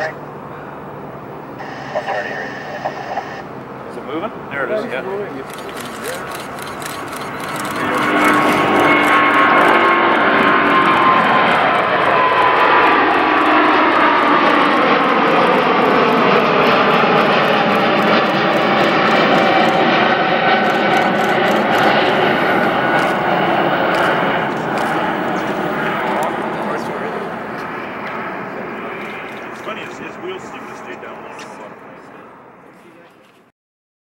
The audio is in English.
right? Is it moving? There it is, yeah. funny is his wheels seem to stay down.